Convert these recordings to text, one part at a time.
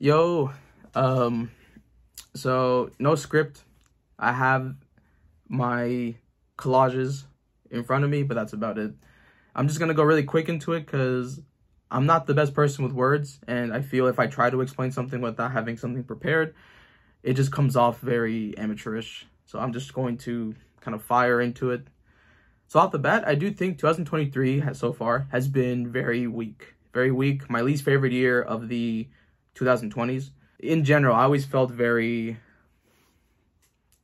Yo, um, so no script. I have my collages in front of me, but that's about it. I'm just gonna go really quick into it because I'm not the best person with words, and I feel if I try to explain something without having something prepared, it just comes off very amateurish. So I'm just going to kind of fire into it. So off the bat, I do think 2023 has, so far has been very weak. Very weak. My least favorite year of the 2020s. In general, I always felt very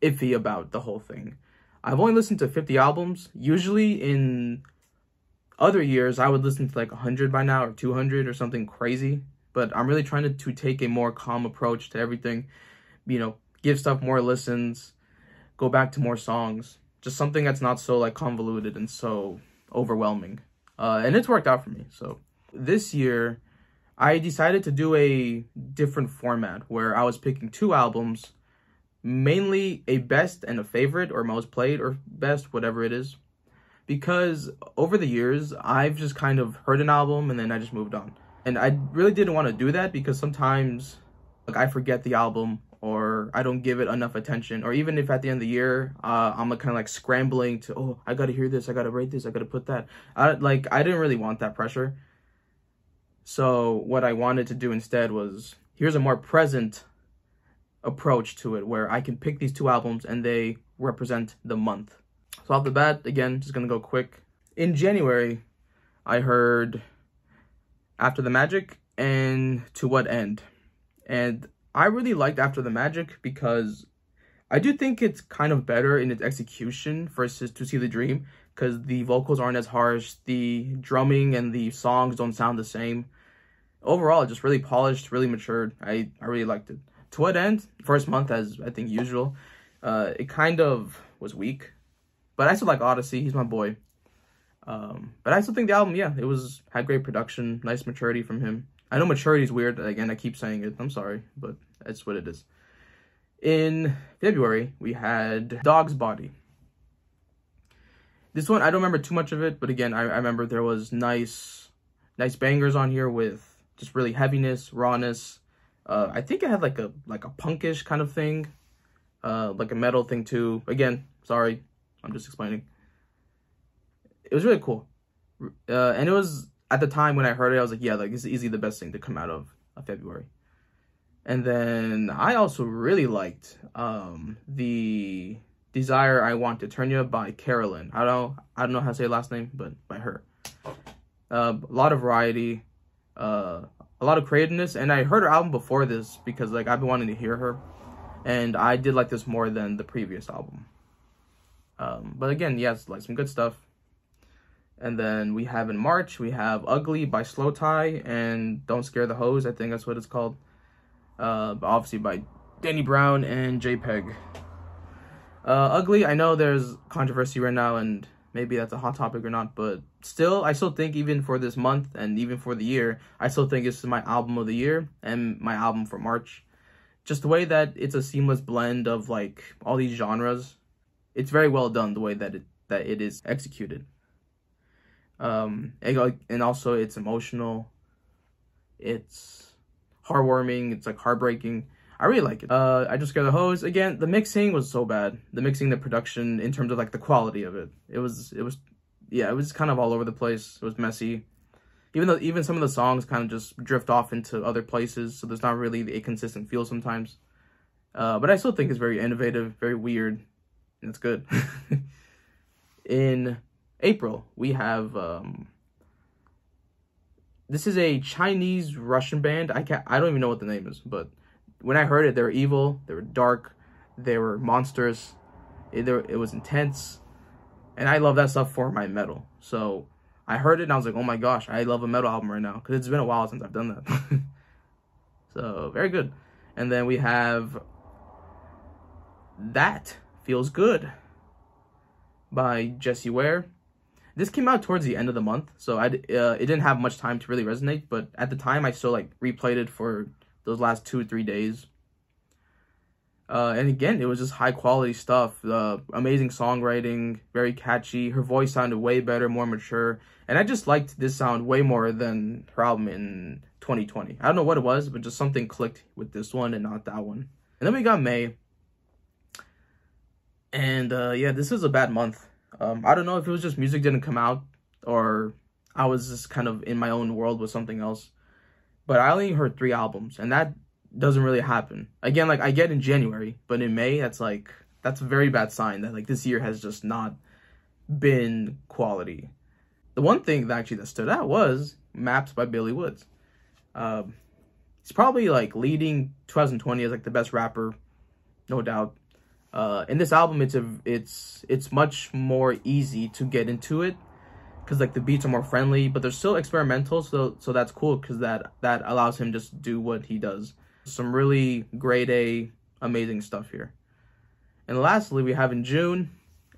iffy about the whole thing. I've only listened to 50 albums. Usually in other years, I would listen to like 100 by now or 200 or something crazy. But I'm really trying to, to take a more calm approach to everything. You know, give stuff more listens, go back to more songs. Just something that's not so like convoluted and so overwhelming. Uh, and it's worked out for me. So this year, I decided to do a different format where I was picking two albums, mainly a best and a favorite or most played or best, whatever it is. Because over the years, I've just kind of heard an album and then I just moved on. And I really didn't want to do that because sometimes like I forget the album or I don't give it enough attention. Or even if at the end of the year, uh, I'm kind of like scrambling to, oh, I got to hear this, I got to rate this, I got to put that. I, like, I didn't really want that pressure. So what I wanted to do instead was here's a more present approach to it where I can pick these two albums and they represent the month. So off the bat, again, just gonna go quick. In January, I heard After the Magic and To What End. And I really liked After the Magic because I do think it's kind of better in its execution versus To See the Dream because the vocals aren't as harsh, the drumming and the songs don't sound the same. Overall, just really polished, really matured. I, I really liked it. To what end? First month, as I think usual, uh, it kind of was weak, but I still like Oddisee. He's my boy. Um, but I still think the album, yeah, it was had great production, nice maturity from him. I know maturity is weird. Again, I keep saying it. I'm sorry, but that's what it is. In February, we had Dogsbody. This one, I don't remember too much of it, but again, I, I remember there was nice, nice bangers on here with just really heaviness, rawness. Uh, I think it had like a like a punkish kind of thing, uh, like a metal thing too. Again, sorry, I'm just explaining. It was really cool, uh, and it was at the time when I heard it, I was like, yeah, like it's easily the best thing to come out of, February. And then I also really liked um, the Desire I Want to Turn You by Carolyn. I don't I don't know how to say last name, but by her. Uh, a lot of variety, uh, a lot of creativeness, and I heard her album before this because like I've been wanting to hear her, and I did like this more than the previous album. Um, but again, yes, like some good stuff. And then we have in March, we have Ugly by slowthai and Don't Scare the Hoes, I think that's what it's called. Uh, obviously by Danny Brown and JPEG. Uh, Ugly, I know there's controversy right now, and maybe that's a hot topic or not, but still, I still think even for this month and even for the year, I still think this is my album of the year and my album for March. Just the way that it's a seamless blend of like all these genres. It's very well done the way that it that it is executed. Um, and, and also it's emotional. It's heartwarming. It's like heartbreaking. I really like it. Uh, I just got the Hoes again. The mixing was so bad. The mixing, the production, in terms of like the quality of it, it was it was, yeah, it was kind of all over the place. It was messy. Even though even some of the songs kind of just drift off into other places, so there's not really a consistent feel sometimes. Uh, but I still think it's very innovative, very weird, and it's good. In April, we have um, this is a Chinese Russian band. I can't I don't even know what the name is, but when I heard it, they were evil, they were dark, they were monsters. It, it was intense, and I love that stuff for my metal. So I heard it and I was like, oh my gosh, I love a metal album right now because it's been a while since I've done that. so very good. And then we have that feels good by Jessie Ware. This came out towards the end of the month, so I uh, it didn't have much time to really resonate. But at the time, I still like replayed it for those last two or three days. Uh, and again, it was just high quality stuff. Uh, amazing songwriting, very catchy. Her voice sounded way better, more mature. And I just liked this sound way more than her album in 2020. I don't know what it was, but just something clicked with this one and not that one. And then we got May. And uh, yeah, this was a bad month. Um, I don't know if it was just music didn't come out or I was just kind of in my own world with something else. But I only heard three albums, and that doesn't really happen. Again, like I get in January, but in May, that's like that's a very bad sign that like this year has just not been quality. The one thing that actually that stood out was Maps by Billy Woods. Um, he's probably like leading 2020 as like the best rapper, no doubt. Uh, in this album, it's a it's it's much more easy to get into it because like the beats are more friendly, but they're still experimental. So so that's cool because that that allows him just do what he does. Some really grade A, amazing stuff here. And lastly, we have in June,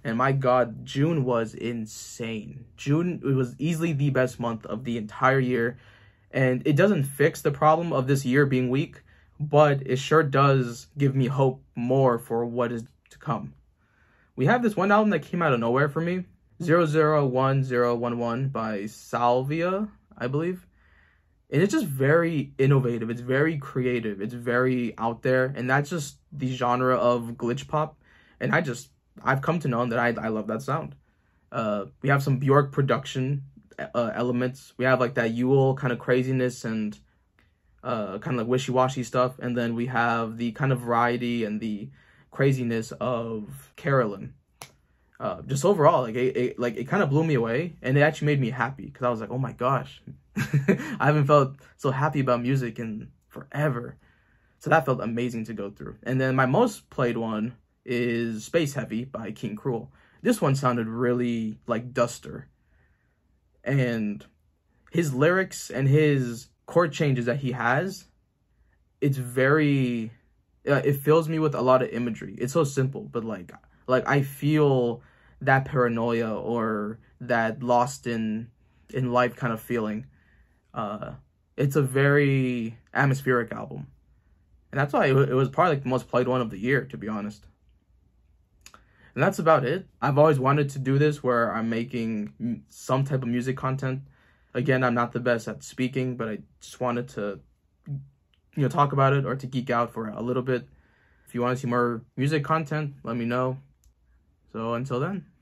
and my God, June was insane. June it was easily the best month of the entire year, and it doesn't fix the problem of this year being weak, but it sure does give me hope more for what is to come. We have this one album that came out of nowhere for me, 001011 by Salvia, I believe. And it's just very innovative. It's very creative. It's very out there. And that's just the genre of glitch pop. And i just i've come to know that i, I love that sound. Uh we have some bjork production uh, elements. We have like that yule kind of craziness and uh kind of like wishy-washy stuff. And then we have the kind of variety and the craziness of carolyn uh, just overall, like it, it like it kind of blew me away, and it actually made me happy because I was like, oh my gosh, I haven't felt so happy about music in forever. So that felt amazing to go through. And then my most played one is Space Heavy by King Krule. This one sounded really like Duster. And his lyrics and his chord changes that he has, it's very uh, it fills me with a lot of imagery. It's so simple, but like like I feel that paranoia or that lost in in life kind of feeling. Uh, it's a very atmospheric album, and that's why it, it was probably like the most played one of the year, to be honest. And that's about it. I've always wanted to do this where I'm making some type of music content. Again, I'm not the best at speaking, but I just wanted to you know talk about it or to geek out for a little bit. If you want to see more music content, let me know. So until then.